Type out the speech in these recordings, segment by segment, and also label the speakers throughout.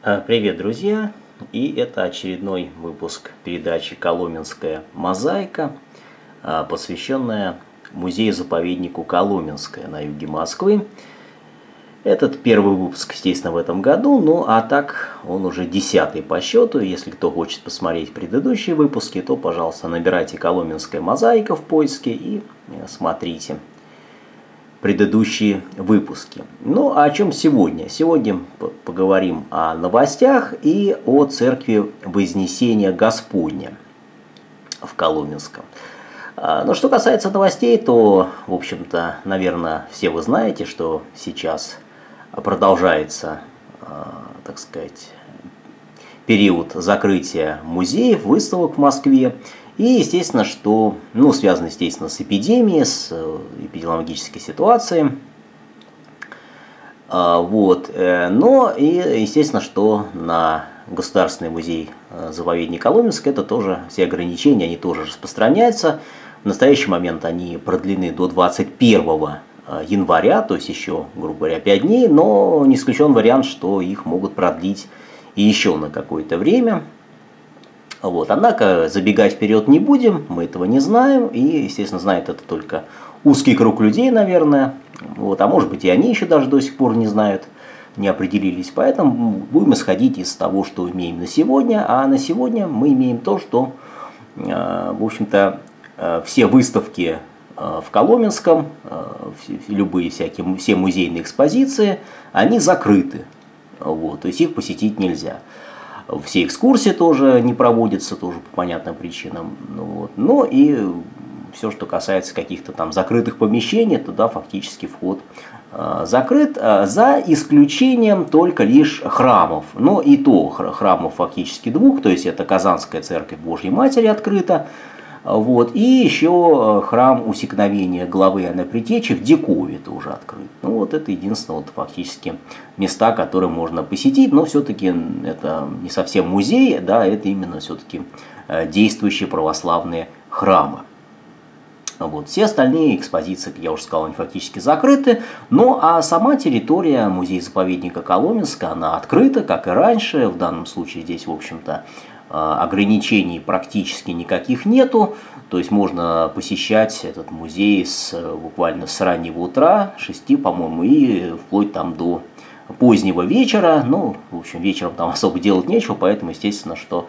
Speaker 1: А, привет, друзья! И это очередной выпуск передачи «Коломенская мозаика», а, посвященная музею-заповеднику Коломенское на юге Москвы. Этот первый выпуск, естественно, в этом году, ну а так он уже десятый по счету. Если кто хочет посмотреть предыдущие выпуски, то, пожалуйста, набирайте «Коломенская мозаика» в поиске и э, смотрите предыдущие выпуски. Ну, а о чем сегодня? Сегодня поговорим о новостях и о церкви Вознесения Господня в Коломенском. А, но что касается новостей, то, в общем-то, наверное, все вы знаете, что сейчас продолжается, а, так сказать, период закрытия музеев, выставок в Москве. И, естественно, что, ну, связано, естественно, с эпидемией, с э, эпидемиологической ситуацией. А, вот. Э, но и, естественно, что на Государственный музей э, заповедник Коломенск это тоже все ограничения, они тоже распространяются. В настоящий момент они продлены до 21 января, то есть еще, грубо говоря, 5 дней, но не исключен вариант, что их могут продлить еще на какое-то время. Вот. Однако забегать вперед не будем, мы этого не знаем, и, естественно, знает это только узкий круг людей, наверное. Вот. А может быть и они еще даже до сих пор не знают, не определились. Поэтому будем исходить из того, что имеем на сегодня. А на сегодня мы имеем то, что, э, в общем-то, э, все выставки э, в Коломенском, любые всякие, все музейные экспозиции, они закрыты. Вот, то есть их посетить нельзя все экскурсии тоже не проводятся, тоже по понятным причинам. Ну, вот. Но и все, что касается каких-то там закрытых помещений, туда фактически вход э, закрыт, э, за исключением только лишь храмов. Но и то храмов фактически двух, то есть это Казанская церковь Божьей Матери открыта, вот. И еще э, храм усекновения главы Иоанна Притечи в Дикове тоже открыт. Ну вот это единственное вот, фактически места, которые можно посетить, но все-таки это не совсем музей, да, это именно все-таки э, действующие православные храмы. Вот. Все остальные экспозиции, как я уже сказал, они фактически закрыты. Ну а сама территория музея-заповедника Коломенска, она открыта, как и раньше. В данном случае здесь, в общем-то, ограничений практически никаких нету, то есть можно посещать этот музей с, буквально с раннего утра, 6, по-моему, и вплоть там до позднего вечера. Ну, в общем, вечером там особо делать нечего, поэтому, естественно, что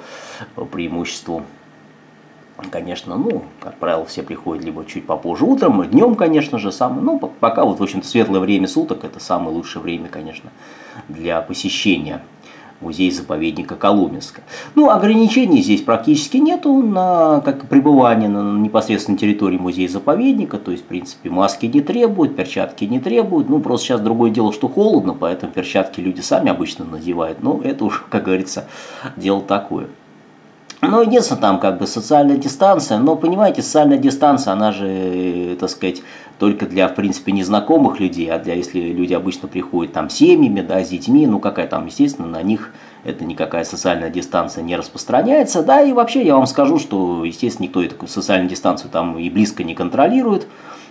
Speaker 1: по преимуществу конечно, ну, как правило, все приходят либо чуть попозже утром, днем, конечно же, сам, ну, пока вот, в общем-то, светлое время суток, это самое лучшее время, конечно, для посещения музей-заповедника Коломенска. Ну, ограничений здесь практически нету на как пребывание на непосредственной территории музея-заповедника, то есть, в принципе, маски не требуют, перчатки не требуют, ну, просто сейчас другое дело, что холодно, поэтому перчатки люди сами обычно надевают, но это уж, как говорится, дело такое. Ну, единственное, там как бы социальная дистанция, но, понимаете, социальная дистанция, она же, так сказать, только для, в принципе, незнакомых людей, а для, если люди обычно приходят там семьями, да, с детьми, ну, какая там, естественно, на них это никакая социальная дистанция не распространяется, да, и вообще я вам скажу, что, естественно, никто эту социальную дистанцию там и близко не контролирует,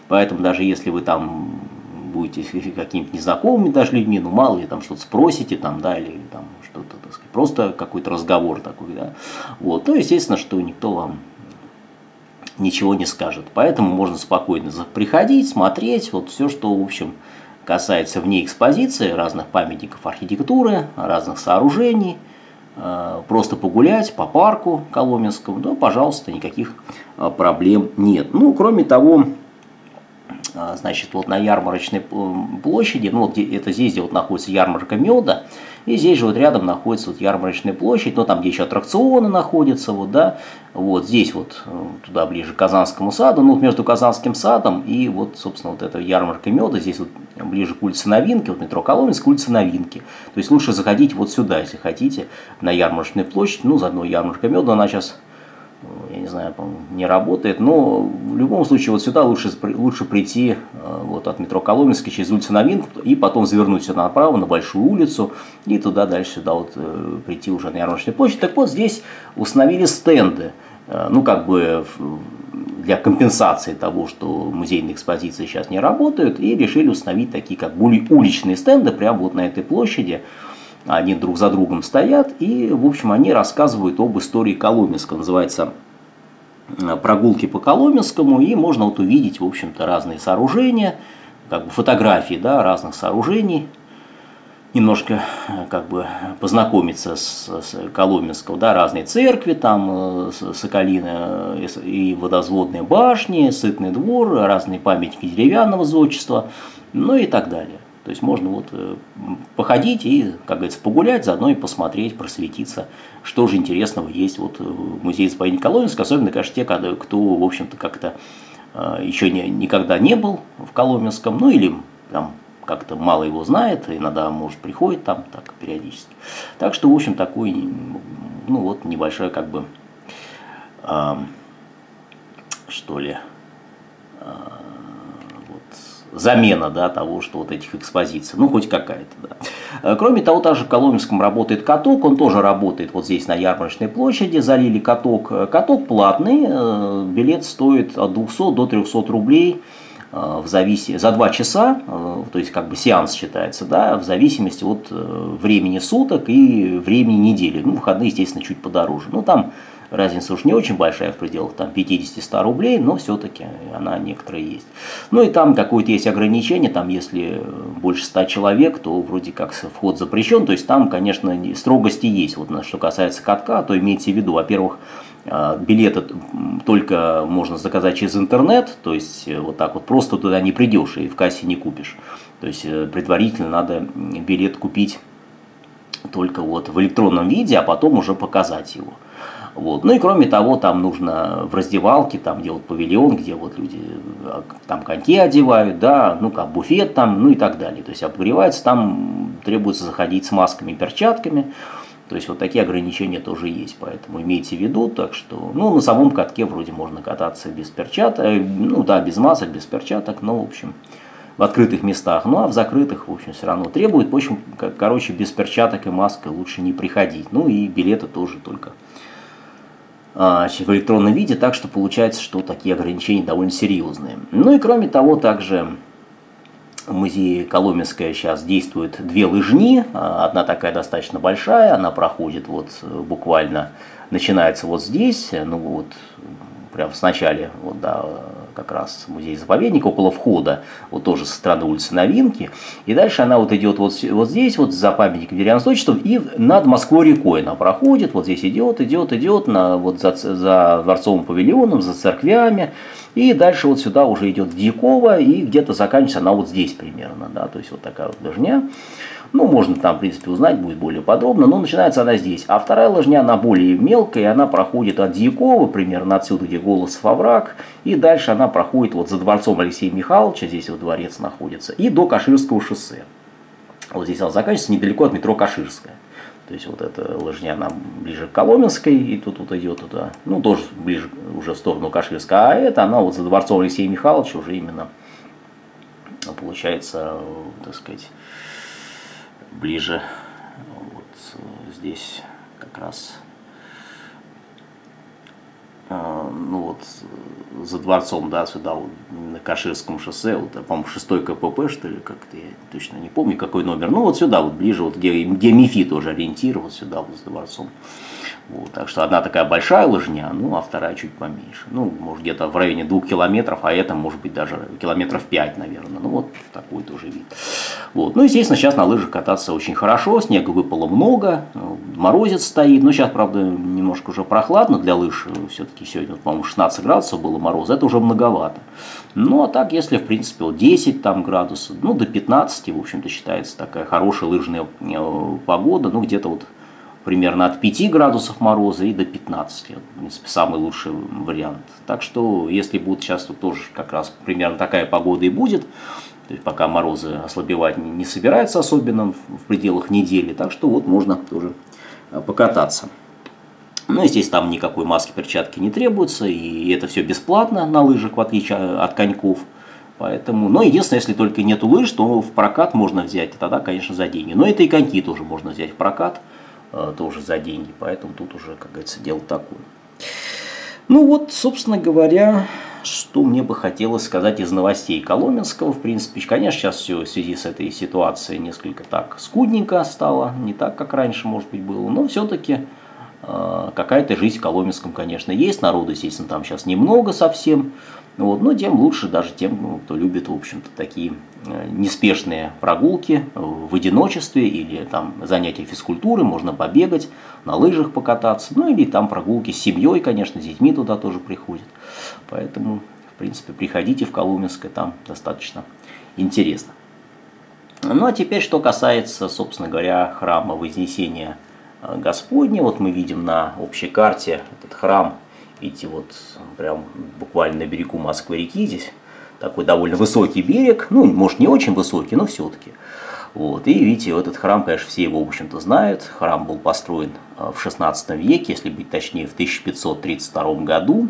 Speaker 1: поэтому даже если вы там будете какими-то незнакомыми даже людьми, ну, мало ли там что-то спросите, там, да, или там что-то, так сказать, просто какой-то разговор такой, да, вот, то, естественно, что никто вам ничего не скажет. Поэтому можно спокойно приходить, смотреть, вот все, что, в общем, касается вне экспозиции, разных памятников архитектуры, разных сооружений, э, просто погулять по парку Коломенскому, да, пожалуйста, никаких э, проблем нет. Ну, кроме того, э, значит, вот на ярмарочной площади, ну, вот это здесь, где вот находится ярмарка меда, и здесь же вот рядом находится вот ярмарочная площадь, но там, где еще аттракционы находятся, вот, да, вот здесь вот, э, туда ближе к Казанскому саду, ну, между Казанским садом и вот, собственно, вот эта ярмарка меда, здесь вот ближе к улице Новинки, вот метро Коломенск, улица Новинки. То есть лучше заходить вот сюда, если хотите, на ярмарочную площадь, ну, заодно ярмарка меда, она сейчас я не знаю, не работает, но в любом случае вот сюда лучше, лучше прийти э, вот от метро Коломенский через улицу Новин и потом завернуть сюда направо на Большую улицу и туда дальше сюда вот э, прийти уже на Ярмарочную площадь. Так вот здесь установили стенды, э, ну как бы для компенсации того, что музейные экспозиции сейчас не работают, и решили установить такие как уличные стенды прямо вот на этой площади, Они друг за другом стоят, и, в общем, они рассказывают об истории Коломенска. Называется прогулки по Коломенскому, и можно вот увидеть, в общем-то, разные сооружения, как бы фотографии да, разных сооружений, немножко как бы познакомиться с, с Коломенского, да, разные церкви, там э, Соколины э, и водозводные башни, Сытный двор, разные памятники деревянного зодчества, ну и так далее. То есть можно вот э, походить и, как говорится, погулять, заодно и посмотреть, просветиться, что же интересного есть вот в музее заповедника Коломенска, особенно, конечно, те, кто, в общем-то, как-то еще не, никогда не был в Коломенском, ну или там как-то мало его знает, иногда, может, приходит там так периодически. Так что, в общем, такой, ну вот, небольшая как бы, э, что ли, э, замена, да, того, что вот этих экспозиций, ну, хоть какая-то, да. Э, кроме того, также в Коломенском работает каток, он тоже работает вот здесь на Ярмарочной площади, залили каток. Каток платный, э, билет стоит от 200 до 300 рублей, Э, в зависимости, за два часа, э, то есть как бы сеанс считается, да, в зависимости от э, времени суток и времени недели. Ну, выходные, естественно, чуть подороже. Ну, там разница уж не очень большая в пределах там 50-100 рублей, но все-таки она некоторая есть. Ну и там какое-то есть ограничение, там если больше 100 человек, то вроде как вход запрещен, то есть там, конечно, строгости есть. Вот что касается катка, то имейте в виду, во-первых, а, билеты только можно заказать через интернет, то есть э, вот так вот просто туда не придешь и в кассе не купишь. То есть э, предварительно надо билет купить только вот в электронном виде, а потом уже показать его. Вот. Ну и кроме того, там нужно в раздевалке, там вот павильон, где вот люди а, там коньки одевают, да, ну как буфет там, ну и так далее. То есть обогревается, там требуется заходить с масками перчатками. То есть вот такие ограничения тоже есть, поэтому имейте в виду, так что, ну, на самом катке вроде можно кататься без перчаток, э, ну да, без масок, без перчаток, но, в общем, в открытых местах, ну а в закрытых, в общем, все равно требует, в общем, короче, без перчаток и маской лучше не приходить, ну и билеты тоже только в электронном виде, так что получается, что такие ограничения довольно серьезные. Ну и кроме того, также в музее Коломенская сейчас действуют две лыжни. А, одна такая достаточно большая, она проходит вот э, буквально, начинается вот здесь, ну вот прям в начале, вот, да, как раз музей-заповедник около входа, вот тоже со стороны улицы Новинки. И дальше она вот идет вот, вот здесь, вот за памятником деревянного и над Москвой рекой она проходит, вот здесь идет, идет, идет, на, вот за, за дворцовым павильоном, за церквями. И дальше вот сюда уже идет Дьякова, и где-то заканчивается она вот здесь примерно, да, то есть вот такая вот дожня. Ну, можно там, в принципе, узнать будет более подробно, но начинается она здесь. А вторая ложня, она более мелкая, она проходит от Дьякова, примерно отсюда, где голос овраг, и дальше она проходит вот за дворцом Алексея Михайловича, здесь вот дворец находится, и до Каширского шоссе. Вот здесь она заканчивается недалеко от метро Каширская. То есть вот эта ложня, она ближе к Коломенской, и тут вот идет туда, ну тоже ближе уже в сторону Каширска, а это она вот за дворцом Алексея Михайловича уже именно получается, так сказать, ближе. Вот здесь как раз. А, ну вот за дворцом, да, сюда вот, на Каширском шоссе, вот, по-моему, шестой КПП, что ли, как-то, я точно не помню, какой номер, ну вот сюда, вот ближе, вот где, где МИФИ тоже ориентир, вот сюда, вот с дворцом. Вот, так что одна такая большая лыжня, ну а вторая чуть поменьше. Ну, может где-то в районе двух километров, а это может быть даже километров пять, наверное. Ну вот такой тоже вид. Вот. Ну, естественно, сейчас на лыжах кататься очень хорошо, снега выпало много, морозец стоит. Но сейчас, правда, немножко уже прохладно для лыж. Все-таки сегодня, по-моему, 16 градусов было мороза, это уже многовато. Ну, а так, если, в принципе, вот 10 там градусов, ну, до 15, в общем-то, считается такая хорошая лыжная э, погода, ну, где-то вот примерно от 5 градусов мороза и до 15. В принципе, самый лучший вариант. Так что, если будет сейчас, то тоже как раз примерно такая погода и будет. То есть пока морозы ослабевать не собираются особенно в пределах недели. Так что вот можно тоже э, покататься. Ну, естественно, там никакой маски, перчатки не требуется, и это все бесплатно на лыжах, в отличие от коньков. Поэтому, но единственное, если только нету лыж, то в прокат можно взять, тогда, конечно, за деньги. Но это и коньки тоже можно взять в прокат. Э, тоже за деньги. Поэтому тут уже, как говорится, дело такое. Ну вот, собственно говоря, что мне бы хотелось сказать из новостей Коломенского. В принципе, конечно, сейчас все в связи с этой ситуацией несколько так скудненько стало, не так, как раньше, может быть, было, но все-таки э, какая-то жизнь в Коломенском, конечно, есть. Народу, естественно, там сейчас немного совсем, вот, но тем лучше даже тем, ну, кто любит, в общем-то, такие э, неспешные прогулки в одиночестве или там занятия физкультуры, можно побегать, на лыжах покататься, ну или там прогулки с семьей, конечно, с детьми туда тоже приходят. Поэтому, в принципе, приходите в Коломенское, там достаточно интересно. Ну а теперь, что касается, собственно говоря, храма Вознесения Господня, вот мы видим на общей карте этот храм Видите, вот прям буквально на берегу Москвы-реки здесь такой довольно высокий берег, ну, может, не очень высокий, но все-таки. Вот. И видите, этот храм, конечно, все его, в общем-то, знают. Храм был построен э, в 16 веке, если быть точнее, в 1532 году.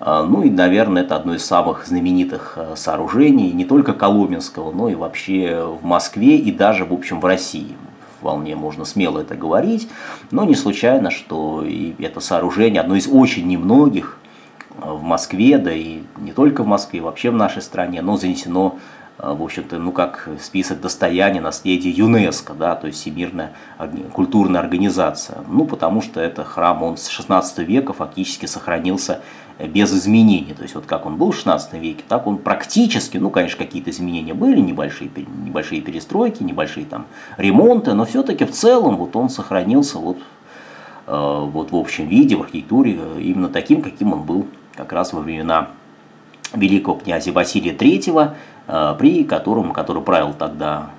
Speaker 1: Э, ну и, наверное, это одно из самых знаменитых э, сооружений не только Коломенского, но и вообще в Москве и даже, в общем, в России вполне можно смело это говорить, но не случайно, что и это сооружение, одно из очень немногих э, в Москве, да и не только в Москве, вообще в нашей стране, но занесено э, в общем-то, ну как список достояния наследия ЮНЕСКО, да, то есть Всемирная культурная организация. Ну, потому что это храм, он с 16 века фактически сохранился без изменений. То есть вот как он был в 16 веке, так он практически, ну, конечно, какие-то изменения были, небольшие, небольшие перестройки, небольшие там ремонты, но все-таки в целом вот он сохранился вот, э, вот в общем виде, в архитектуре, э, именно таким, каким он был как раз во времена великого князя Василия III, э, при котором, который правил тогда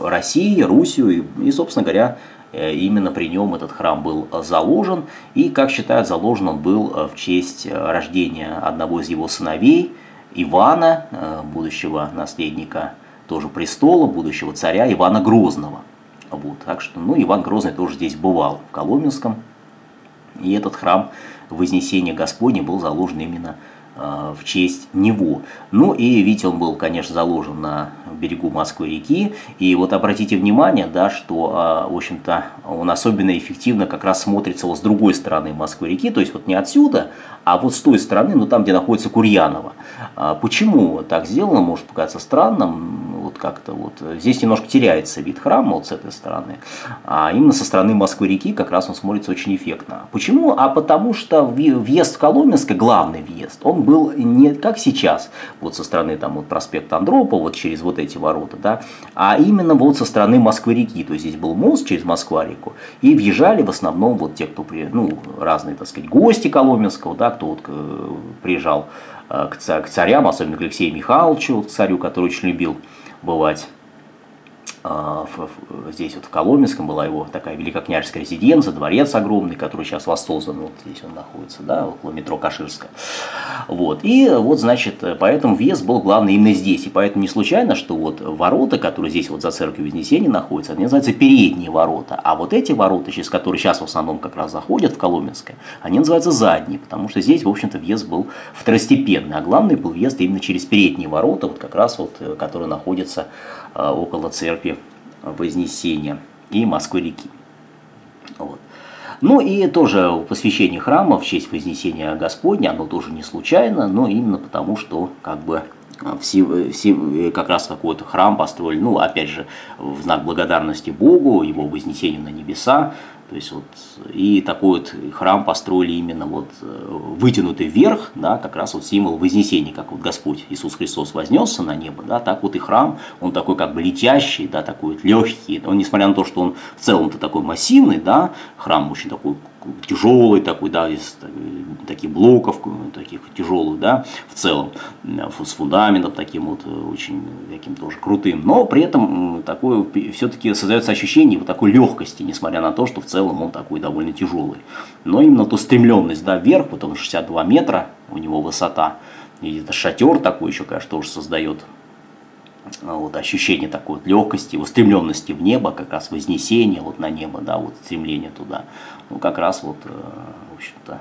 Speaker 1: Россией, Русью и, и собственно говоря, именно при нем этот храм был э, заложен. И, как считают, заложен он был э, в честь рождения одного из его сыновей, Ивана, будущего наследника тоже престола, будущего царя Ивана Грозного. Вот, так что, ну, Иван Грозный тоже здесь бывал, в Коломенском. И этот храм Вознесения Господня был заложен именно Э, в честь него. Ну и видите, он был, конечно, заложен на берегу Москвы-реки. И вот обратите внимание, да, что, э, в общем-то, он особенно эффективно как раз смотрится вот с другой стороны Москвы-реки, то есть вот не отсюда, а вот с той стороны, ну там, где находится Курьяново. А почему так сделано, может показаться странным, вот как-то вот. Здесь немножко теряется вид храма вот с этой стороны, а именно со стороны Москвы-реки как раз он смотрится очень эффектно. Почему? А потому что въезд в Коломенское, главный въезд, он был не как сейчас, вот со стороны там вот проспекта Андропа, вот через вот эти ворота, да, а именно вот со стороны Москвы-реки, то есть здесь был мост через Москва-реку, и въезжали в основном вот те, кто, ну, разные, так сказать, гости Коломенского, да, кто вот э, приезжал э, к царям, особенно к Алексею Михайловичу, царю, который очень любил бывать здесь вот в Коломенском была его такая великокняжеская резиденция, дворец огромный, который сейчас воссоздан, вот здесь он находится, да, около метро Каширска. Вот, и вот, значит, поэтому въезд был главный именно здесь, и поэтому не случайно, что вот ворота, которые здесь вот за церковью Вознесения находятся, они называются передние ворота, а вот эти ворота, через которые сейчас в основном как раз заходят в Коломенское, они называются задние, потому что здесь, в общем-то, въезд был второстепенный, а главный был въезд именно через передние ворота, вот как раз вот, э, которые находятся а, около церкви Вознесения и Москвы-реки. Вот. Ну и тоже посвящение храма в честь Вознесения Господня, оно тоже не случайно, но именно потому, что как бы все, все, как раз какой-то храм построили, ну, опять же, в знак благодарности Богу, его вознесению на небеса, то есть вот и такой вот храм построили именно вот э, вытянутый вверх, да, как раз вот символ вознесения, как вот Господь Иисус Христос вознесся на небо, да, так вот и храм, он такой как бы летящий, да, такой вот легкий, он, несмотря на то, что он в целом-то такой массивный, да, храм очень такой тяжелый такой, да, из таких блоков, таких тяжелых, да, в целом, с фундаментом таким вот очень таким тоже крутым, но при этом такое все-таки создается ощущение вот такой легкости, несмотря на то, что в целом он такой довольно тяжелый. Но именно ту стремленность, да, вверх, вот он 62 метра, у него высота, и это шатер такой еще, конечно, тоже создает вот, ощущение такой вот легкости, устремленности в небо, как раз вознесение вот на небо, да, вот стремление туда. Ну, как раз вот, э, в общем-то,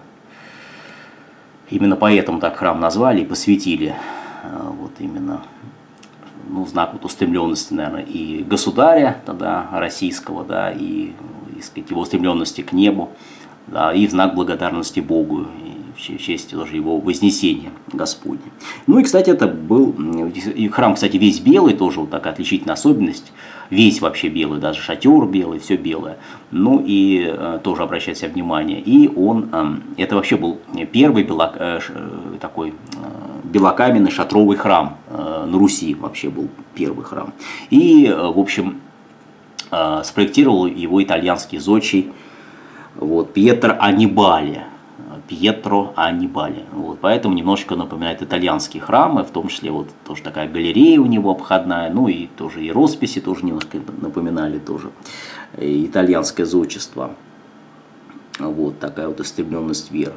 Speaker 1: именно поэтому так храм назвали и посвятили э, вот именно ну, знак вот устремленности, наверное, и государя тогда российского, да, и, и сказать, его устремленности к небу, да, и знак благодарности Богу, в честь тоже его вознесения Господня. Ну и, кстати, это был и храм, кстати, весь белый, тоже вот такая отличительная особенность. Весь вообще белый, даже шатер белый, все белое. Ну и э, тоже обращайте внимание. И он, э, это вообще был первый белок, э, такой э, белокаменный шатровый храм э, на Руси, вообще был первый храм. И, э, в общем, э, спроектировал его итальянский зодчий вот, Пьетро Анибали. Пьетро Анибали. Вот, поэтому немножечко напоминает итальянские храмы, в том числе вот тоже такая галерея у него обходная, ну и тоже и росписи тоже немножко напоминали тоже итальянское зодчество. Вот такая вот устремленность вверх.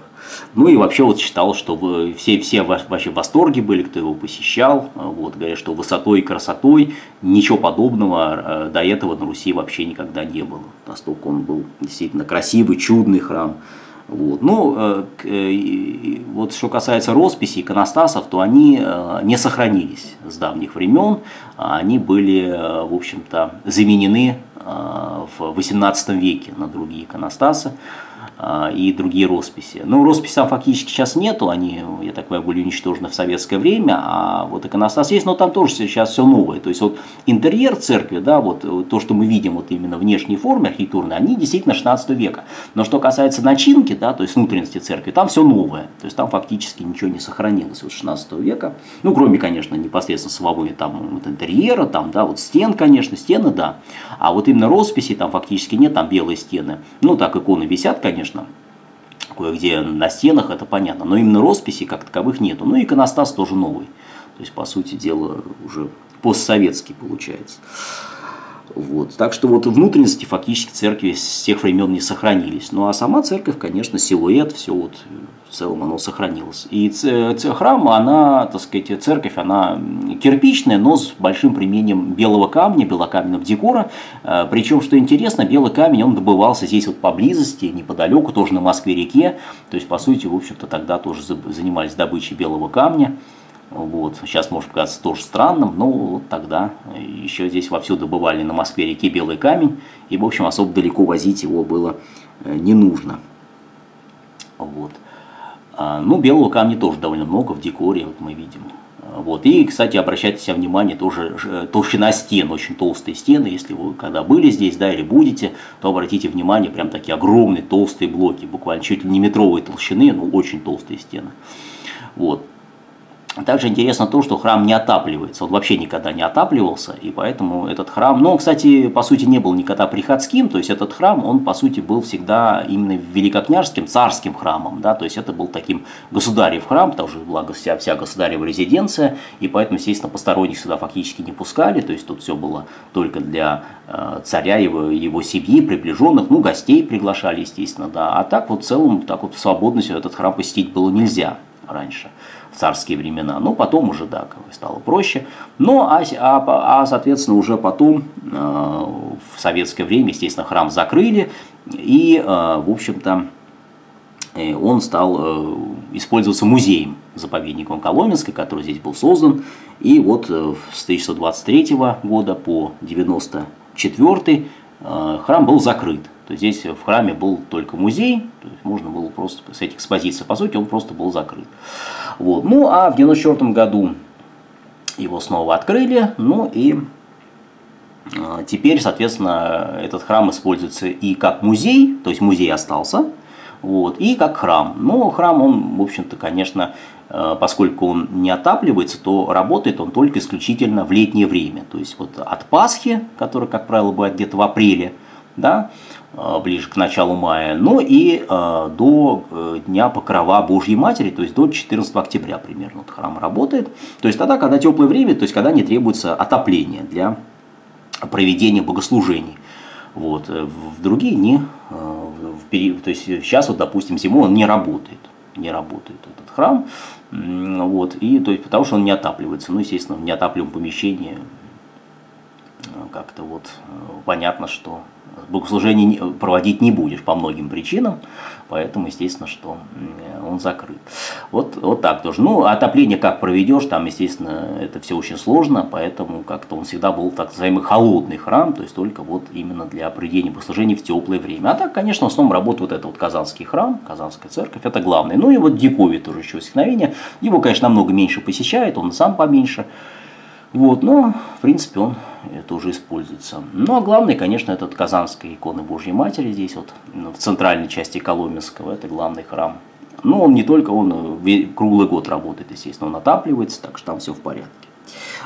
Speaker 1: Ну и вообще вот считал, что все, все вообще в восторге были, кто его посещал. Вот, говорят, что высотой и красотой ничего подобного э, до этого на Руси вообще никогда не было. Настолько он был действительно красивый, чудный храм. Вот. Ну, э, э, вот что касается росписи иконостасов, то они не сохранились с давних времен. Они были, в общем-то, заменены в XVIII веке на другие иконостасы. А, и другие росписи. Ну, росписи там фактически сейчас нету, они, я так понимаю, были уничтожены в советское время, а вот иконостас есть, но там тоже сейчас все новое. То есть вот интерьер церкви, да, вот э, то, что мы видим вот именно внешней формы архитектурной, они действительно 16 века. Но что касается начинки, да, то есть внутренности церкви, там все новое. То есть там фактически ничего не сохранилось вот 16 века. Ну, кроме, конечно, непосредственно самого там вот интерьера, там, да, вот стен, конечно, стены, да. А вот именно росписи там фактически нет, там белые стены. Ну, так иконы висят, конечно, конечно, кое-где на стенах, это понятно, но именно росписи как таковых нету. Ну и иконостас тоже новый. То есть, по сути дела, уже постсоветский получается. Вот. Так что вот внутренности фактически церкви с тех времен не сохранились. Ну а сама церковь, конечно, силуэт, все вот в целом оно сохранилось. И храм, она, так сказать, церковь, она кирпичная, но с большим применением белого камня, белокаменного декора. Э, Причем, что интересно, белый камень, он добывался здесь вот поблизости, неподалеку, тоже на Москве-реке. То есть, по сути, в общем-то, тогда тоже занимались добычей белого камня. Вот. Сейчас может показаться тоже странным, но вот тогда еще здесь вовсю добывали на Москве-реке белый камень, и, в общем, особо далеко возить его было э, не нужно. Вот. А, ну, белого камня тоже довольно много в декоре, вот мы видим. Вот. И, кстати, обращайте себе внимание, тоже э, толщина стен, очень толстые стены. Если вы когда были здесь, да, или будете, то обратите внимание, прям такие огромные толстые блоки, буквально чуть ли не метровой толщины, но очень толстые стены. Вот. Также интересно то, что храм не отапливается, он вообще никогда не отапливался, и поэтому этот храм, ну, кстати, по сути, не был никогда приходским, то есть этот храм, он, по сути, был всегда именно великокняжеским, царским храмом, да, то есть это был таким государев храм, потому что была вся, вся государева резиденция, и поэтому, естественно, посторонних сюда фактически не пускали, то есть тут все было только для э, царя, его, его семьи, приближенных, ну, гостей приглашали, естественно, да, а так вот в целом, так вот свободно этот храм посетить было нельзя раньше в царские времена. Но потом уже, да, стало проще. Ну, а, а, а соответственно, уже потом, э, в советское время, естественно, храм закрыли. И, э, в общем-то, э, он стал э, использоваться музеем, заповедником Коломенской, который здесь был создан. И вот э, с 1923 года по 1994 э, храм был закрыт. То есть здесь в храме был только музей, то есть можно было просто с этих экспозиций, по сути, он просто был закрыт. Вот. Ну, а в 1994 году его снова открыли, ну и а, теперь, соответственно, этот храм используется и как музей, то есть музей остался, вот, и как храм. Но храм, он, в общем-то, конечно, э, поскольку он не отапливается, то работает он только исключительно в летнее время. То есть вот от Пасхи, которая, как правило, бывает где-то в апреле, да, Э, ближе к началу мая, ну и э, до Дня Покрова Божьей Матери, то есть до 14 октября примерно вот храм работает. То есть тогда, когда теплое время, то есть когда не требуется отопление для проведения богослужений. Вот. В другие дни, то есть сейчас вот, допустим, зимой он не работает, не работает этот храм, вот, и, то есть, потому что он не отапливается. Ну, естественно, в неотапливаемом помещении как-то вот понятно, что богослужение проводить не будешь по многим причинам, поэтому, естественно, что он закрыт. Вот, вот так тоже. Ну, отопление как проведешь, там, естественно, это все очень сложно, поэтому как-то он всегда был так называемый холодный храм, то есть только вот именно для проведения богослужений в теплое время. А так, конечно, в основном работает вот этот вот Казанский храм, Казанская церковь, это главное. Ну и вот Дикови тоже еще стихновение. Его, конечно, намного меньше посещает, он сам поменьше. Вот, но, в принципе, он тоже используется. Ну, а главный, конечно, этот Казанская икона Божьей Матери здесь вот, ну, в центральной части Коломенского, это главный храм. Ну, он не только, он круглый год работает, естественно, он отапливается, так что там все в порядке.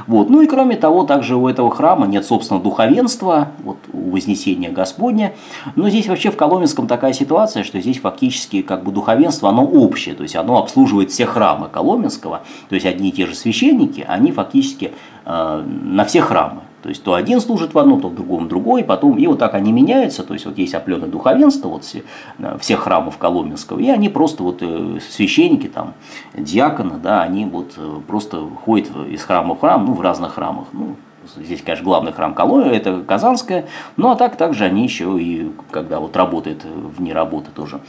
Speaker 1: Вот. Ну и кроме того, также у этого храма нет, собственно, духовенства, вот у Вознесения Господня. Но здесь вообще в Коломенском такая ситуация, что здесь фактически как бы духовенство, оно общее, то есть оно обслуживает все храмы Коломенского, то есть одни и те же священники, они фактически э, на все храмы. То есть то один служит в одно, то в другом другой, потом, и вот так они меняются, то есть вот есть опленное духовенство вот все, э, всех храмов Коломенского, и они просто вот э, священники, там, диаконы, да, они вот э, просто ходят из храма в храм, ну, в разных храмах, ну, Здесь, конечно, главный храм Колоя, это Казанская, ну а так также они еще и, когда вот работают вне работы тоже,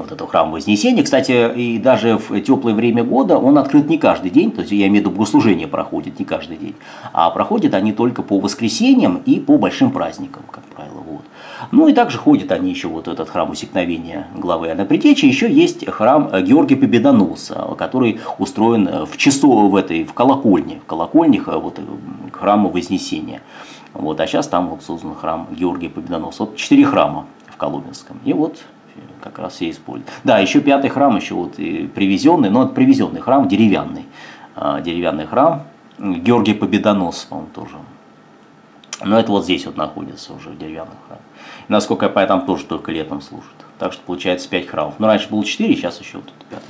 Speaker 1: вот этого храма Вознесения. Кстати, и даже в теплое время года он открыт не каждый день, то есть я имею в виду богослужение проходит не каждый день, а проходят они только по воскресеньям и по большим праздникам, как правило. Вот. Ну и также ходят они еще вот этот храм усекновения главы Иоанна Притечи, еще есть храм Георгия Победоносца, который устроен в часу в этой, в колокольне, в колокольнях вот, храма Вознесения. Вот, а сейчас там вот создан храм Георгия Победоносца. Вот четыре храма в Коломенском. И вот как раз все используют. Да, еще пятый храм, еще вот привезенный, но это привезенный храм, деревянный. А, деревянный храм, Георгий Победонос, по-моему, тоже. Но это вот здесь вот находится уже в деревянном храме. И, насколько я понимаю, там тоже только летом служат. Так что получается пять храмов. Но раньше было четыре, сейчас еще вот тут пятый.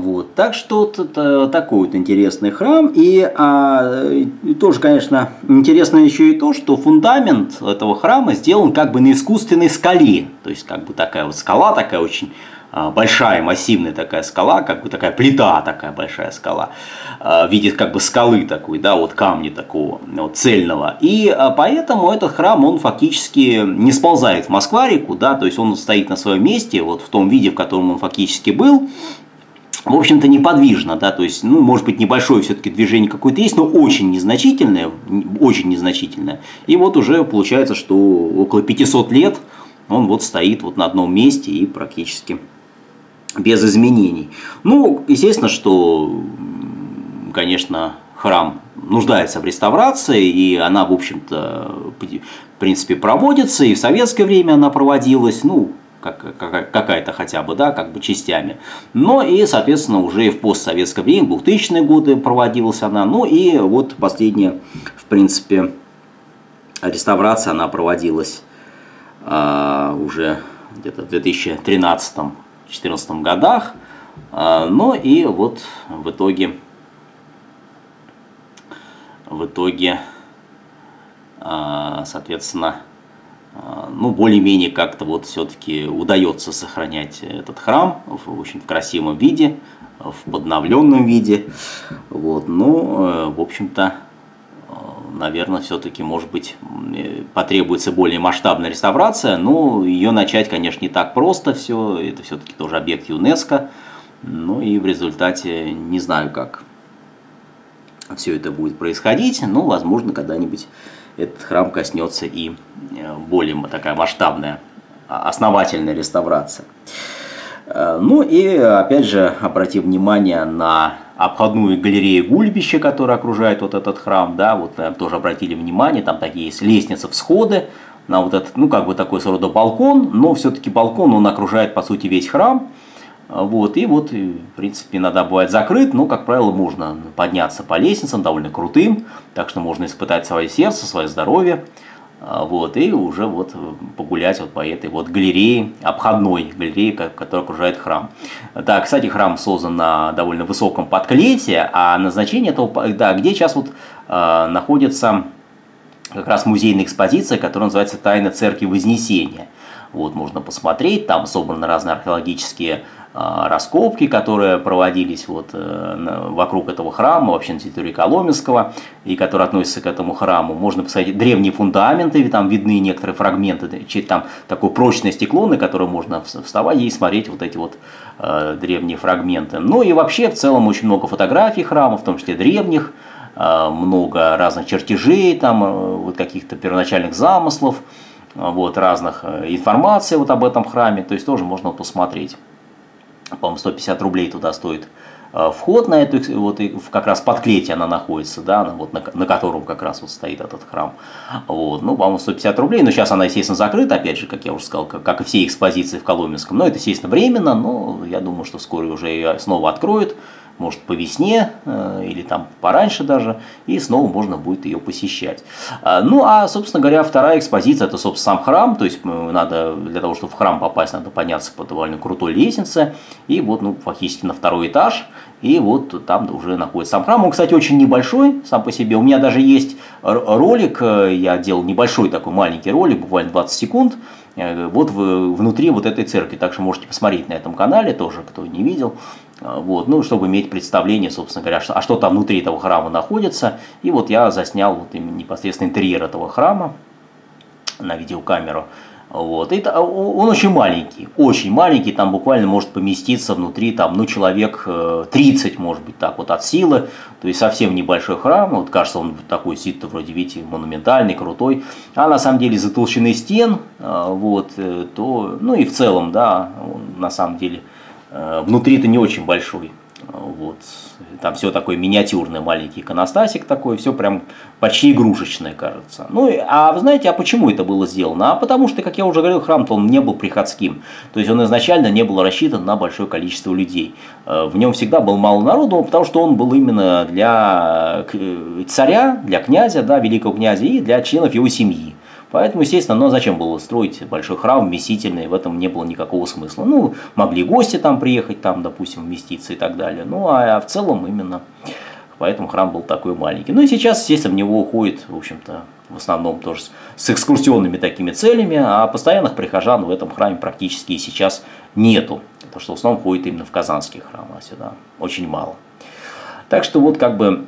Speaker 1: Вот. Так что вот такой вот интересный храм. И а, и тоже, конечно, интересно еще и то, что фундамент этого храма сделан как бы на искусственной скале. То есть как бы такая вот скала, такая очень а, большая, массивная такая скала, как бы такая плита такая большая скала, а, в виде как бы скалы такой, да, вот камни такого вот, цельного. И а, поэтому этот храм, он фактически не сползает в Москва-реку, да, то есть он стоит на своем месте, вот в том виде, в котором он фактически был, в общем-то, неподвижно, да, то есть, ну, может быть, небольшое все-таки движение какое-то есть, но очень незначительное, очень незначительное. И вот уже получается, что около 500 лет он вот стоит вот на одном месте и практически без изменений. Ну, естественно, что, конечно, храм нуждается в реставрации, и она, в общем-то, в принципе, проводится, и в советское время она проводилась, ну, как, какая-то хотя бы, да, как бы частями. Но и, соответственно, уже в постсоветское время, 2000-е годы проводилась она. Ну и вот последняя, в принципе, реставрация, она проводилась а, уже где-то в 2013-2014 годах. А, ну и вот в итоге, в итоге, а, соответственно, ну, более-менее как-то вот все-таки удается сохранять этот храм в очень красивом виде, в подновленном виде. Вот, ну, э, в общем-то, э, наверное, все-таки, может быть, э, потребуется более масштабная реставрация, но ее начать, конечно, не так просто все, это все-таки тоже объект ЮНЕСКО, ну и в результате не знаю, как все это будет происходить, но, возможно, когда-нибудь этот храм коснется и э, более такая масштабная, а, основательная реставрация. Э, ну и опять же обратим внимание на обходную галерею гульбища, которая окружает вот этот храм, да, вот наверное, тоже обратили внимание, там такие есть лестницы, всходы на вот этот, ну как бы такой рода балкон, но все-таки балкон, он окружает по сути весь храм, вот, и вот, в принципе, иногда бывает закрыт, но, как правило, можно подняться по лестницам, довольно крутым, так что можно испытать свое сердце, свое здоровье, а, вот, и уже вот погулять вот по этой вот галерее, обходной галерее, которая окружает храм. Да, кстати, храм создан на довольно высоком подклете, а назначение этого, да, где сейчас вот э, находится как раз музейная экспозиция, которая называется «Тайна церкви Вознесения». Вот, можно посмотреть, там собраны разные археологические а, раскопки, которые проводились вот э, вокруг этого храма, вообще на территории Коломенского, и которые относятся к этому храму. Можно посмотреть древние фундаменты, там видны некоторые фрагменты, там такое прочное стекло, на которое можно вставать и смотреть вот эти вот э, древние фрагменты. Ну и вообще в целом очень много фотографий храма, в том числе древних, э, много разных чертежей, там вот каких-то первоначальных замыслов, вот разных информации вот об этом храме, то есть тоже можно посмотреть по-моему, 150 рублей туда стоит э, вход на эту, вот как раз под клеть она находится, да, вот на, на котором как раз вот стоит этот храм. Вот, ну, по-моему, 150 рублей, но сейчас она, естественно, закрыта, опять же, как я уже сказал, как, как и все экспозиции в Коломенском. Но это, естественно, временно, но я думаю, что вскоре уже ее снова откроют может по весне э, или там пораньше даже, и снова можно будет ее посещать. А, ну а, собственно говоря, вторая экспозиция, это, собственно, сам храм, то есть э, надо, для того, чтобы в храм попасть, надо подняться по довольно крутой лестнице, и вот, ну, фактически на второй этаж, и вот там уже находится сам храм. Он, кстати, очень небольшой сам по себе. У меня даже есть ролик, э, я делал небольшой такой маленький ролик, буквально 20 секунд, вот внутри вот этой церкви. Так что можете посмотреть на этом канале тоже, кто не видел. А, вот, ну, чтобы иметь представление, собственно говоря, что, а что там внутри этого храма находится. И вот я заснял вот непосредственно интерьер этого храма на видеокамеру. Вот. И он очень маленький, очень маленький, там буквально может поместиться внутри там, ну, человек 30, э, может быть, так вот от силы, то есть совсем небольшой храм, вот кажется, он такой сидит вроде, видите, монументальный, крутой, а на самом деле за толщины стен, э, вот, э, то, ну и в целом, да, он на самом деле Э, внутри-то не очень большой. Вот. Там все такое миниатюрное, маленький иконостасик такой, все прям почти игрушечное, кажется. Ну, а вы знаете, а почему это было сделано? А потому что, как я уже говорил, храм-то он не был приходским. То есть он изначально не был рассчитан на большое количество людей. Э, в нем всегда было мало народу, потому что он был именно для э, царя, для князя, да, великого князя и для членов его семьи. Поэтому, естественно, ну а зачем было строить большой храм вместительный, в этом не было никакого смысла. Ну, могли гости там приехать, там, допустим, вместиться и так далее. Ну, а в целом именно поэтому храм был такой маленький. Ну и сейчас, естественно, в него уходит, в общем-то, в основном тоже с экскурсионными такими целями, а постоянных прихожан в этом храме практически и сейчас нету. Потому что в основном ходит именно в Казанский храм, а сюда очень мало. Так что вот как бы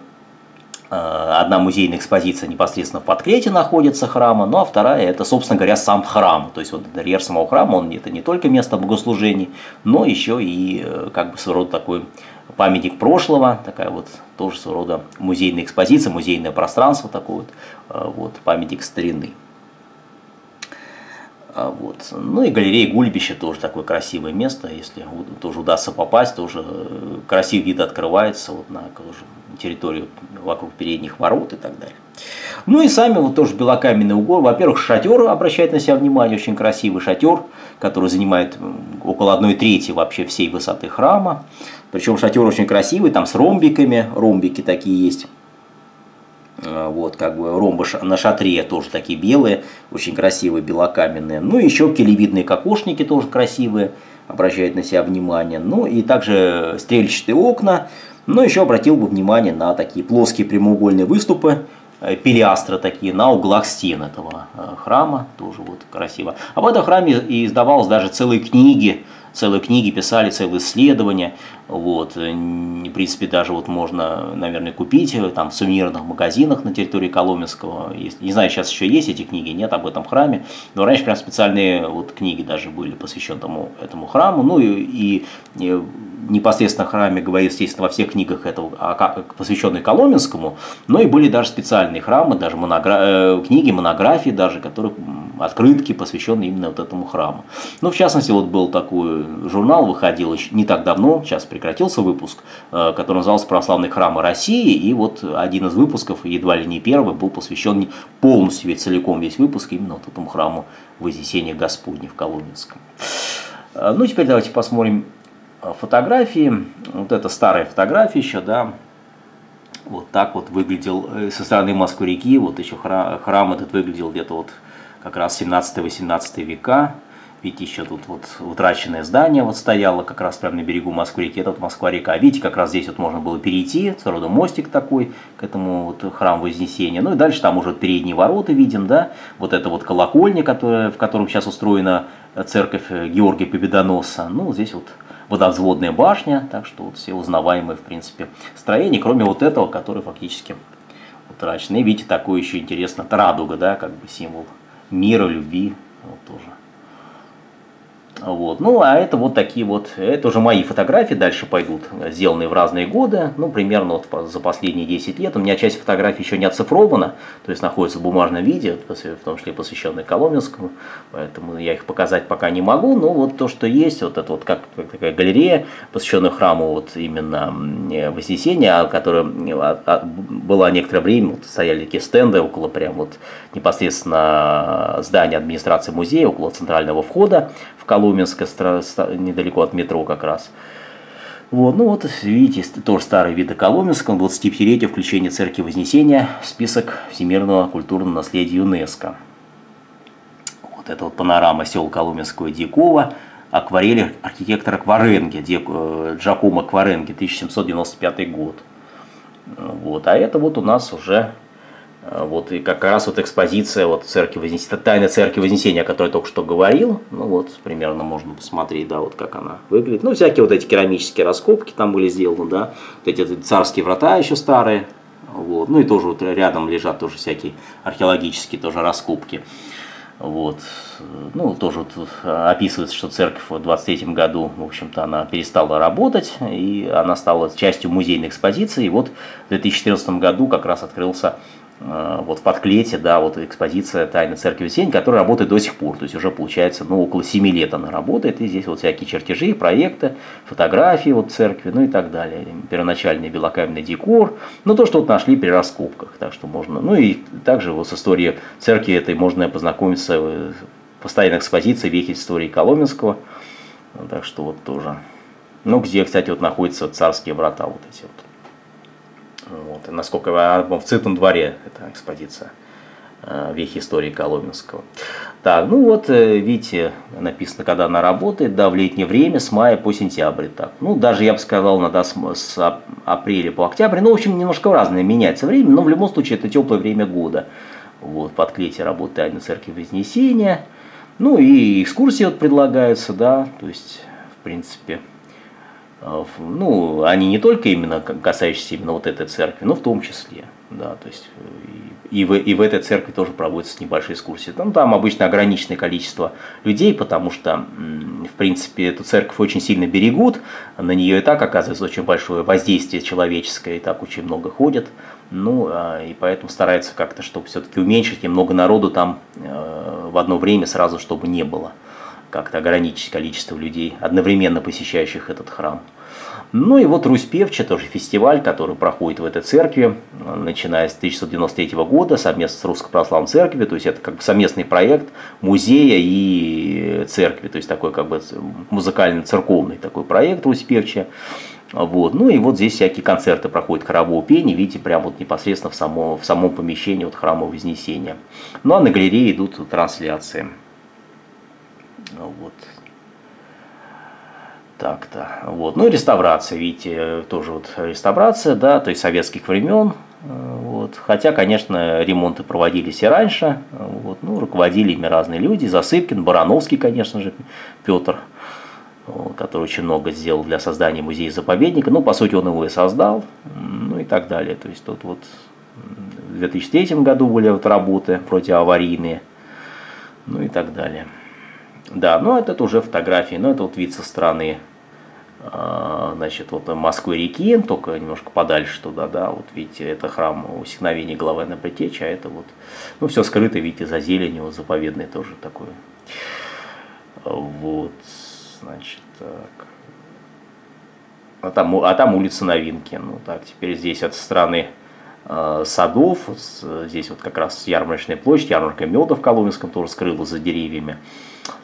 Speaker 1: одна музейная экспозиция непосредственно в подклете находится храма, ну а вторая это, собственно говоря, сам храм. То есть вот интерьер самого храма, он это не только место богослужений, но еще и э, как бы своего рода такой памятник прошлого, такая вот тоже своего рода музейная экспозиция, музейное пространство такое вот, э, вот памятник старины. А вот. Ну и галерея Гульбища тоже такое красивое место, если тоже удастся попасть, тоже красивый вид открывается вот на территорию вокруг передних ворот и так далее. Ну и сами вот тоже белокаменный угол. Во-первых, шатер обращает на себя внимание, очень красивый шатер, который занимает около одной трети вообще всей высоты храма. Причем шатер очень красивый, там с ромбиками, ромбики такие есть. А, вот, как бы ромбы на шатре тоже такие белые, очень красивые, белокаменные. Ну, еще келевидные кокошники тоже красивые, обращают на себя внимание. Ну, и также стрельчатые окна, но еще обратил бы внимание на такие плоские прямоугольные выступы, э, пилиастры такие на углах стен этого э, храма, тоже вот красиво. В этом храме издавалось даже целые книги, целые книги писали, целые исследования. Вот. В принципе, даже вот можно, наверное, купить э, там в сувенирных магазинах на территории Коломенского. Не знаю, сейчас еще есть эти книги, нет об этом храме. Но раньше прям специальные вот книги даже были посвящены этому, этому храму. Ну и, и непосредственно храме говорит, естественно, во всех книгах этого, посвященные Коломенскому, но и были даже специальные храмы, даже моногра... Э, книги, монографии даже, которые открытки, посвященные именно вот этому храму. Ну, в частности, вот был такой журнал, выходил еще не так давно, сейчас прекратился выпуск, э, который назывался «Православные храмы России», и вот один из выпусков, едва ли не первый, был посвящен полностью, ведь целиком весь выпуск именно вот этому храму Вознесения Господня в Коломенском. Э, ну, теперь давайте посмотрим Э, фотографии, вот это старая фотография еще, да, вот так вот выглядел со стороны Москвы-реки, вот еще храм этот выглядел где-то вот как раз 17-18 века, видите, еще тут вот утраченное здание вот стояло как раз прямо на берегу Москвы-реки, это вот Москва-река, видите, как раз здесь вот можно было перейти, сроду мостик такой к этому вот храму Вознесения, ну и дальше там уже передние ворота видим, да, вот это вот колокольня, которая, в котором сейчас устроена церковь Георгия Победоносца, ну здесь вот водовзводная башня, так что вот все узнаваемые, в принципе, строения, кроме вот этого, который фактически утрачен. И видите, такое еще интересно, радуга, да, как бы символ мира, любви, вот тоже. Вот. Ну, а это вот такие вот, это уже мои фотографии, дальше пойдут, сделанные в разные годы, ну, примерно вот за последние 10 лет. У меня часть фотографий еще не оцифрована, то есть находится в бумажном виде, в том числе посвященной Коломенскому, поэтому я их показать пока не могу, но вот то, что есть, вот это вот как, как такая галерея, посвященная храму вот именно Вознесения, которая а, а, была некоторое время, вот стояли такие стенды около прям вот непосредственно здания администрации музея, около центрального входа, Коломенска, недалеко от метро как раз. Вот, ну вот, видите, тоже старый вид Коломенска, 25-летие включения Церкви Вознесения в список всемирного культурного наследия ЮНЕСКо. Вот это вот панорама сел Коломенского Дьякова, акварели архитектора Кваренги, э, Джакомо Кваренги, 1795 год. Вот, а это вот у нас уже вот, и как раз вот экспозиция вот церкви Вознесения, тайна церкви Вознесения, о которой только что говорил, ну вот, примерно можно посмотреть, да, вот как она выглядит. Ну, всякие вот эти керамические раскопки там были сделаны, да, вот эти царские врата еще старые, вот, ну и тоже вот рядом лежат тоже всякие археологические тоже раскопки. Вот. Ну, тоже вот описывается, что церковь в 23 году, в общем-то, она перестала работать, и она стала частью музейной экспозиции. И вот в 2014 году как раз открылся вот в подклете, да, вот экспозиция Тайны Церкви Сень, которая работает до сих пор, то есть уже получается, ну, около 7 лет она работает, и здесь вот всякие чертежи, проекты, фотографии вот церкви, ну и так далее, первоначальный белокаменный декор, ну, то, что вот нашли при раскопках, так что можно, ну и также вот с историей церкви этой можно познакомиться э, в постоянной экспозиции вехи истории Коломенского, так что вот тоже, ну, где, кстати, вот находятся царские врата вот эти вот. Вот. Насколько в Цитном дворе эта экспозиция э, вехи истории Коломенского. Так, ну вот, э, видите, написано, когда она работает, да, в летнее время, с мая по сентябрь. Так. Ну, даже я бы сказал, надо с, с апреля по октябрь. Ну, в общем, немножко разное меняется время, но в любом случае это теплое время года. Вот, под клете работает Тайна Церкви Вознесения. Ну, и экскурсии вот предлагаются, да, то есть, в принципе, ну, они не только именно касающиеся именно вот этой церкви, но в том числе, да, то есть и в, и в этой церкви тоже проводятся небольшие экскурсии. Там, там обычно ограниченное количество людей, потому что, в принципе, эту церковь очень сильно берегут, на нее и так оказывается очень большое воздействие человеческое, и так очень много ходят, ну, а, и поэтому стараются как-то, чтобы все-таки уменьшить, и много народу там э, в одно время сразу, чтобы не было как-то ограничить количество людей, одновременно посещающих этот храм. Ну и вот Русь Певча, тоже фестиваль, который проходит в этой церкви, начиная с 1993 года, совместно с Русской Православной Церковью, то есть это как бы совместный проект музея и церкви, то есть такой как бы музыкально-церковный такой проект Русь Певча. Вот. Ну и вот здесь всякие концерты проходят хорового пения, видите, прямо вот непосредственно в, само, в самом помещении вот храма Вознесения. Ну а на галерее идут трансляции. Вот. Так-то. Вот. Ну и реставрация, видите, тоже вот реставрация, да, то есть советских времен. Вот. Хотя, конечно, ремонты проводились и раньше. Вот. Ну, руководили ими разные люди. Засыпкин, Барановский, конечно же, Петр, который очень много сделал для создания музея-заповедника. Ну, по сути, он его и создал. Ну и так далее. То есть тут вот в 2003 году были вот работы противоаварийные. Ну и так далее. Да, ну это уже фотографии, но это вот вид со стороны а, значит, вот Москвы реки, только немножко подальше туда, да, вот видите, это храм усекновения головы на притечь, а это вот, ну, все скрыто, видите, за зеленью, заповедный тоже такой. Вот, значит, так. А там, а там улица Новинки, ну, так, теперь здесь от стороны э, садов, здесь вот как раз ярмарочная площадь, ярмарка меда в Коломенском тоже скрылась за деревьями.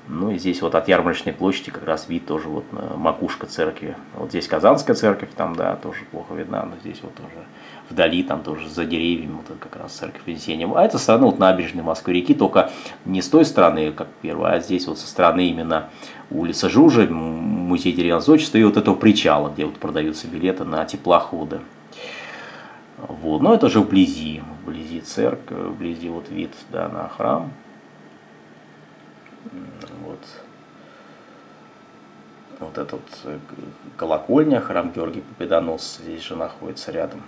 Speaker 1: Ну и здесь вот от Ярмарочной площади как раз вид тоже вот макушка церкви. Вот здесь Казанская церковь, там, да, тоже плохо видна, но здесь вот тоже вдали, там тоже за деревьями, вот как раз церковь Вознесения. А это сторона вот набережной Москвы-реки, только не с той стороны, как первая, а здесь вот со стороны именно улица Жужа, музей деревянного зодчества и вот этого причала, где вот продаются билеты на теплоходы. Вот, но это же вблизи, вблизи церковь, вблизи вот вид да, на храм. Вот. Вот этот э, колокольня, храм Георгия Победоносца, здесь же находится рядом.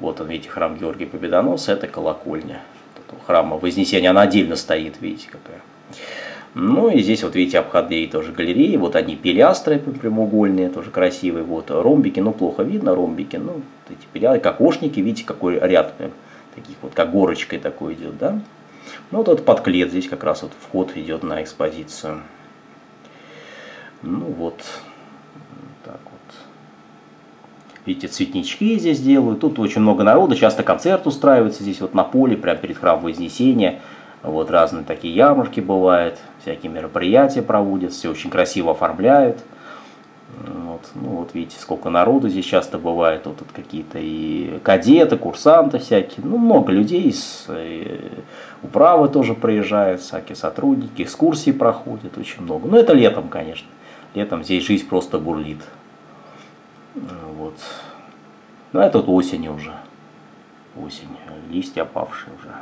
Speaker 1: Вот он, видите, храм Георгия Победоносца, это колокольня. Храма Вознесения, она отдельно стоит, видите, какая. Ну и здесь вот видите обходные тоже галереи, вот они пилястры прямоугольные, тоже красивые, вот ромбики, ну плохо видно ромбики, ну эти пилястры, кокошники, видите какой ряд таких вот, как горочкой такой идет, да. Ну вот этот подклет, здесь как раз вот вход идет на экспозицию. Ну вот, так вот. Видите, цветнички здесь делают. Тут очень много народа. Часто концерт устраивается здесь вот на поле, прямо перед храмом Вознесения. Вот разные такие ярмарки бывают, всякие мероприятия проводят, все очень красиво оформляют. Вот, ну вот видите, сколько народу здесь часто бывает, вот тут какие-то и кадеты, курсанты всякие, ну много людей из управы тоже приезжают, всякие сотрудники, экскурсии проходят, очень много. Но ну, это летом, конечно. Летом здесь жизнь просто бурлит. Вот. Ну это вот осень уже. Осень. Листья опавшие уже.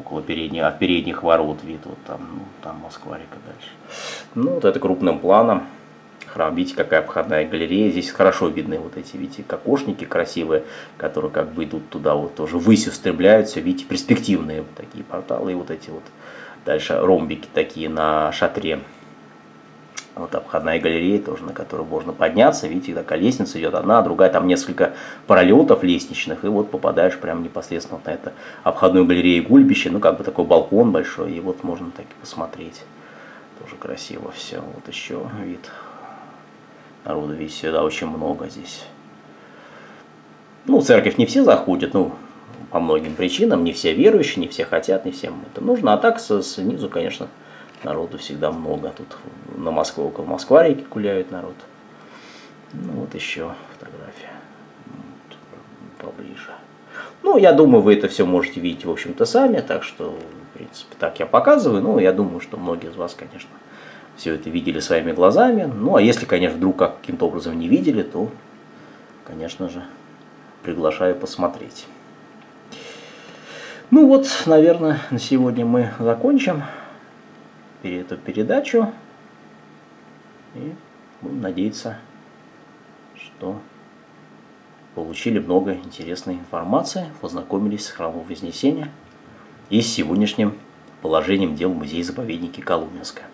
Speaker 1: Около передних, от передних ворот вид. Вот там, ну, там Москва-река дальше. Ну вот это крупным планом. Храм, видите, какая обходная галерея. Здесь хорошо видны вот эти, видите, кокошники красивые, которые как бы идут туда, вот тоже высь устремляются. Видите, перспективные вот такие порталы и вот эти вот дальше ромбики такие на шатре. Вот обходная галерея тоже, на которую можно подняться. Видите, такая лестница идет одна, другая, там несколько пролетов лестничных. И вот попадаешь прямо непосредственно вот на это обходную галерею гульбище. Ну, как бы такой балкон большой. И вот можно так и посмотреть. Тоже красиво все. Вот еще вид. Народу весь сюда очень много здесь. Ну, церковь не все заходят, ну, по многим причинам. Не все верующие, не все хотят, не всем это нужно. А так снизу, конечно, Народу всегда много. Тут на Москву, около Москва-реки гуляет народ. Ну вот еще фотография. Вот, поближе. Ну, я думаю, вы это все можете видеть, в общем-то, сами. Так что, в принципе, так я показываю. Ну, я думаю, что многие из вас, конечно, все это видели своими глазами. Ну, а если, конечно, вдруг каким-то образом не видели, то, конечно же, приглашаю посмотреть. Ну вот, наверное, на сегодня мы закончим эту передачу. И будем надеяться, что получили много интересной информации, познакомились с храмом Вознесения и с сегодняшним положением дел в музее-заповеднике Коломенское.